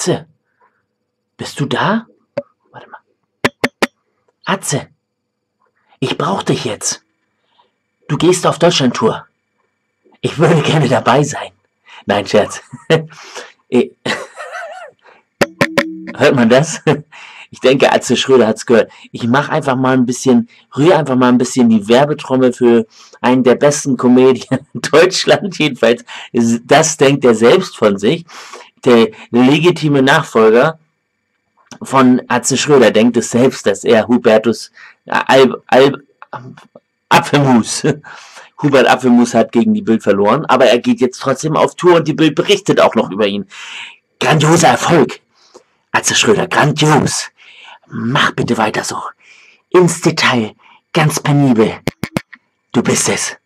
Atze, bist du da? Warte mal. Atze, ich brauch dich jetzt. Du gehst auf Deutschlandtour. Ich würde gerne dabei sein. Nein, Scherz. Hört man das? Ich denke, Atze Schröder hat's gehört. Ich mache einfach mal ein bisschen, rühre einfach mal ein bisschen die Werbetrommel für einen der besten Comedien in Deutschland. Jedenfalls, das denkt er selbst von sich. Der legitime Nachfolger von Atze Schröder denkt es selbst, dass er Hubertus Al, Al, Apfelmus, Hubert Apfelmus hat gegen die Bild verloren, aber er geht jetzt trotzdem auf Tour und die Bild berichtet auch noch über ihn. Grandioser Erfolg. Atze Schröder, grandios. Mach bitte weiter so. Ins Detail, ganz penibel. Du bist es.